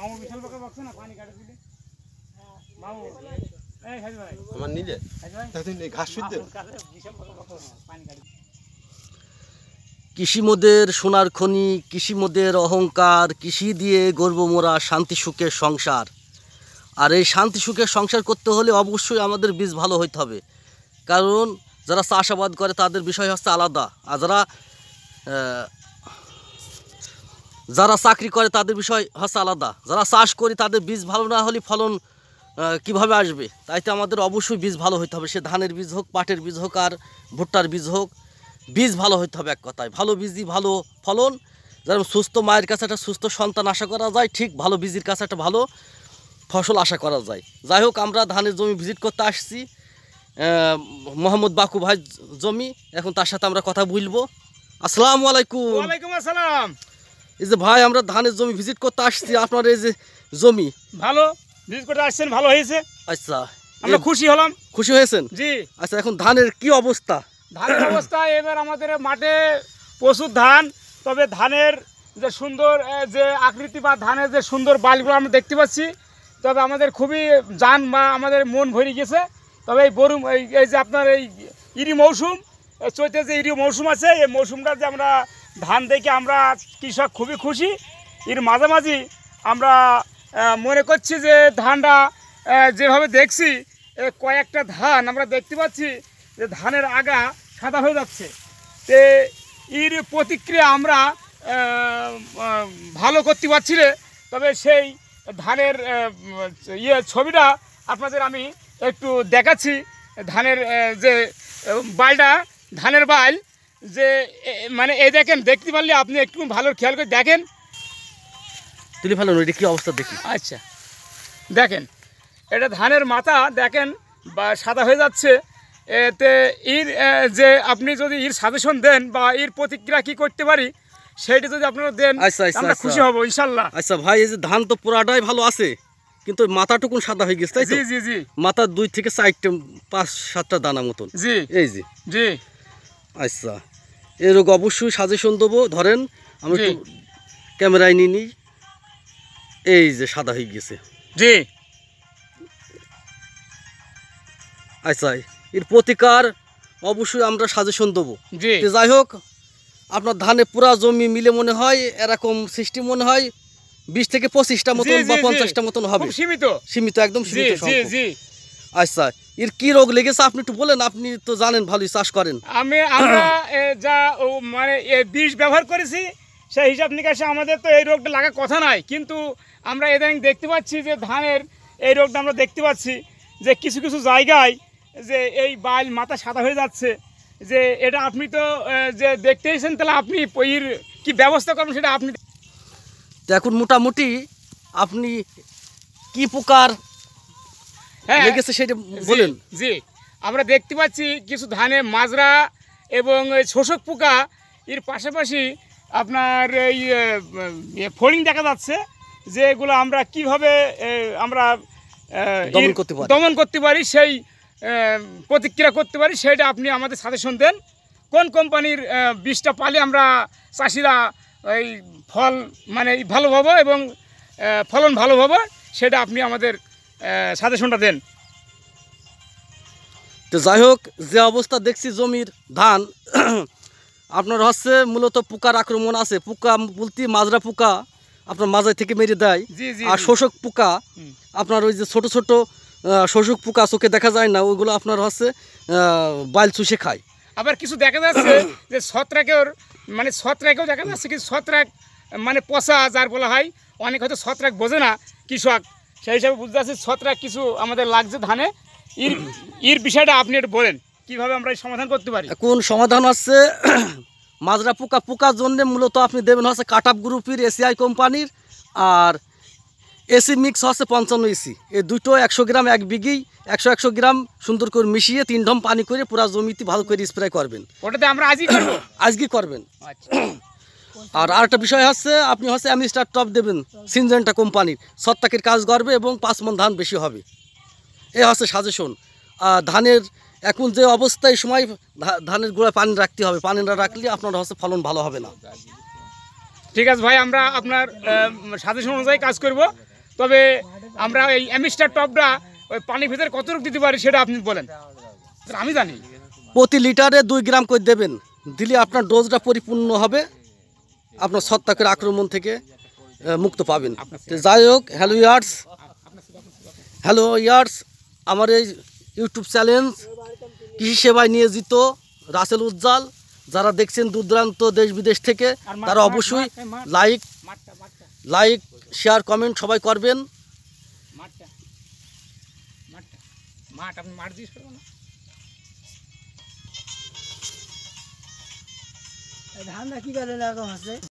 মামু বিশাল বকছে না? পানি কাটে দিলে। মামু এই হাজি ভাই। আমার নিজে? হাজি ভাই। এই ঘাস শুদ্ধ বিশাল বকছে না পানি কাটে কৃষি মোদের সোনার খনি কৃষি মোদের অহংকার কৃষি দিয়ে গর্ব মোরা শান্তি সুখের সংসার। আর এই শান্তি সুখের সংসার করতে হলে অবশ্যই আমাদের বীজ ভালো হইতে হবে। কারণ যারা চাষাবাদ করে তাদের বিষয় হচ্ছে আলাদা। আর যারা যারা চাকরি করে তাদের বিষয় হচ্ছে আলাদা। যারা চাষ করি তাদের বীজ ভালো না হলে ফলন কীভাবে আসবে? তাইতে আমাদের অবশ্যই বীজ ভালো হইতে হবে। সে ধানের বীজ হোক, পাটের বীজ হোক আর ভুট্টার বীজ হোক, বীজ ভালো হইতে হবে এক কথায়। ভালো বীজই ভালো ফলন। যেমন সুস্থ মায়ের কাছে একটা সুস্থ সন্তান আশা করা যায়, ঠিক ভালো বীজের কাছে একটা ভালো ফসল আশা করা যায়। যাই হোক, আমরা ধানের জমি ভিজিট করতে আসছি মোহাম্মদ বাকু ভাই জমি। এখন তার সাথে আমরা কথা বলব। আসসালামু আলাইকুম। ওয়ালাইকুম আসসালাম। এই যে ভাই আমরা ধানের জমি ভিজিট করতে আসছি আপনার এই যে জমি। ভালো ভিজিট করতে আসছেন ভালো হয়েছে। আচ্ছা আমরা খুশি হলাম। খুশি হয়েছেন? জি। আচ্ছা এখন ধানের কি অবস্থা? ধানের অবস্থা এবার আমাদের মাঠে প্রচুর ধান তবে ধানের যে সুন্দর যে আকৃতি বা ধানের যে সুন্দর বালগুলো আমরা দেখতে পাচ্ছি তবে আমাদের খুবই যান বা আমাদের মন ভরে গেছে। তবে এই বরু এই যে আপনার এই ইরি মৌসুম চৈতে যে ইরি মৌসুম আছে এই মৌসুমটা যে আমরা ধান দেখে আমরা কৃষক খুবই খুশি। এর মাঝামাঝি আমরা মনে করছি যে ধানটা যেভাবে দেখছি কয়েকটা ধান আমরা দেখতে পাচ্ছি যে ধানের আগা সাদা হয়ে যাচ্ছে। তে এর প্রতিক্রিয়া আমরা ভালো করতে পারছি তবে সেই ধানের ইয়ে ছবিটা আপনাদের আমি একটু দেখাচ্ছি। ধানের যে বাইলটা ধানের বাইল যে মানে এই দেখেন দেখতে পারলে আপনি একটু ভালো খেয়াল করে দেখেন। তুলে ফেলেন ওইটা কি অবস্থা দেখি। আচ্ছা দেখেন এটা ধানের মাথা দেখেন বা সাদা হয়ে যাচ্ছে। এতে আহ, যে আপনি যদি এর সাজেশন দেন বা এর প্রতিক্রিয়া কি করতে পারি সেইটা যদি আপনারা দেন আচ্ছা, আচ্ছা, আমরা আচ্ছা। খুশি হব ইনশাল্লাহ। আচ্ছা ভাই এই যে ধান তো পুরাটাই ভালো আছে কিন্তু মাথাটুকুন সাদা হয়ে গেছে তাই জি জি জি। মাথা দুই থেকে চারটে পাঁচ সাতটা দানা মতন। জি। এই জি জি। আচ্ছা। এরকম অবশ্যই সাজেশন দেবো। ধরেন আমি একটু ক্যামেরায় নিয়ে নিই। এই যে সাদা হয়ে গেছে। জি। আচ্ছা এর প্রতিকার অবশ্যই আমরা সাজেশন দেবো। জি। যাই হোক আপনার ধানে পুরা জমি মিলে মনে হয় এরকম সিস্টেম মনে হয় বিশ থেকে পঁচিশটা মতন বা পঞ্চাশটা মতন হবে। সীমিত। সীমিত একদম সীমিত আচ্ছা এর কি রোগ লেগেছে আপনি একটু বলেন আপনি তো জানেন ভালোই চাষ করেন। আমি আমরা যা মানে বিষ ব্যবহার করেছি সেই হিসাব নিকাশে আমাদের তো এই রোগটা লাগার কথা নয় কিন্তু আমরা এদিন দেখতে পাচ্ছি যে ধানের এই রোগটা আমরা দেখতে পাচ্ছি যে কিছু কিছু জায়গায় যে এই বাইল মাথা সাদা হয়ে যাচ্ছে। যে এটা আপনি তো যে দেখতে এসেছেন তাহলে আপনি এর কি ব্যবস্থা করবেন সেটা আপনি তো এখন মোটামুটি আপনি কি প্রকার লেগেছে সেটা জি, বলেন। জি। আমরা দেখতে পাচ্ছি কিছু ধানে মাজরা এবং এই শোষক পোকা। এর পাশাপাশি আপনার এই ফড়িং দেখা যাচ্ছে যে এগুলো আমরা কীভাবে আমরা দমন করতে পারি। সেই প্রতিক্রিয়া করতে পারি সেটা আপনি আমাদের সাজেশন দেন। কোন কোম্পানির বীজটা পালে আমরা চাষিরা এই ফল মানে ভালো পাবো এবং ফলন ভালো পাবো সেটা আপনি আমাদের সাজেশনটা দেন। তো যাই হোক যে অবস্থা দেখছি জমির ধান আপনার হচ্ছে মূলত পোকার আক্রমণ আছে। পোকা বলতে মাজরা পোকা আপনার মাজায় থেকে মেরে দেয়। আর শোষক পোকা আপনার ওই যে ছোট ছোট শোষক পোকা চোখে দেখা যায় না ওইগুলো আপনার হচ্ছে বাইল চুষে খায়। আবার কিছু দেখা যাচ্ছে যে ছত্রাকের মানে ছত্রাকেও দেখা যাচ্ছে কিন্তু ছত্রাক মানে পচা যার বলা হয় অনেক হয়তো ছত্রাক বোঝে না কৃষক। সেই হিসাবে বুঝতে পারছি ছত্রাক কিছু আমাদের লাগছে ধানে। এর এর বিষয়টা আপনি একটু বলেন কীভাবে আমরা এই সমাধান করতে পারি? কোন সমাধান হচ্ছে মাজরা পোকা পোকার জন্য মূলত আপনি দেবেন হচ্ছে কাটাপ গ্রুপের এসিআই কোম্পানির আর এসি মিক্স হচ্ছে পঞ্চান্ন এসি এই দুটো একশো গ্রাম এক বিঘেই একশো একশো গ্রাম সুন্দর করে মিশিয়ে তিন ঢম পানি করে পুরো জমিতে ভালো করে স্প্রে করবেন। ওটাতে আমরা আজই আজকে করবেন। আচ্ছা। আর আরেকটা বিষয় হচ্ছে আপনি হচ্ছে অ্যামিস্টার টপ দেবেন সিনজেন্টা কোম্পানির ছত্রাকের কাজ করবে এবং পাঁচ মন ধান বেশি হবে। এ হচ্ছে সাজেশন আর ধানের এখন যে অবস্থায় সময় ধানের গোড়ায় পানি রাখতে হবে পানি না রাখলে আপনার হচ্ছে ফলন ভালো হবে না। ঠিক আছে ভাই আমরা আপনার সাজেশন অনুযায়ী কাজ করব। তবে আমরা এই অ্যামিস্টার টপটা ওই পানির ভিতরে কতটুকু দিতে পারি সেটা আপনি বলেন। আমি জানি। প্রতি লিটারে দুই গ্রাম করে দেবেন। দিলে আপনার ডোজটা পরিপূর্ণ হবে। আপনার ছত্রাকের আক্রমণ থেকে মুক্ত পাবেন। যাই হোক হ্যালো ইয়ার্স। হ্যালো ইয়ার্স আমার এই ইউটিউব চ্যানেল কৃষি সেবায় নিয়োজিত রাসেল উজ্জাল যারা দেখছেন দূর দূরান্ত দেশ বিদেশ থেকে তারা অবশ্যই লাইক লাইক শেয়ার কমেন্ট সবাই করবেন। মাঠ আপনি মাঠ না। धानलाई के गरेर लगाएको खस्दै